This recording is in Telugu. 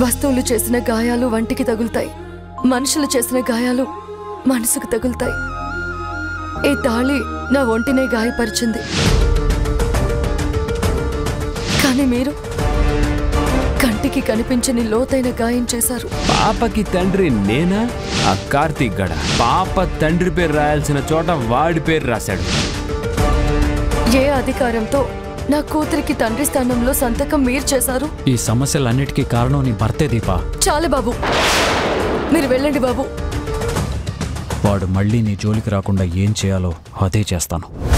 వస్తువులు చేసిన గాయాలు వంటికి తగులుతాయి. మనుషులు చేసిన గాయాలు మనసుకు తగులుతాయి. ఈ తాళి నా ఒంటినే గాయపరిచింది. కానీ మీరు కంటికి కనిపించని లోతైన గాయం చేశారు. పాపకి తండ్రి నేనా? ఆ కార్తీక్ గడ. పాప తండ్రి పేరు రాయాల్సిన చోట వాడి పేరు రాశాడు. ఏ అధికారంతో నా కూతురికి తండ్రి స్థానంలో సంతకం మీరు చేశారు? ఈ సమస్యలన్నిటికీ కారణం నీ భర్తే దీపా. చాలు బాబు. మీరు వెళ్ళండి బాబు. వాడు మళ్ళీ నీ జోలికి రాకుండా ఏం చేయాలో అదే చేస్తాను.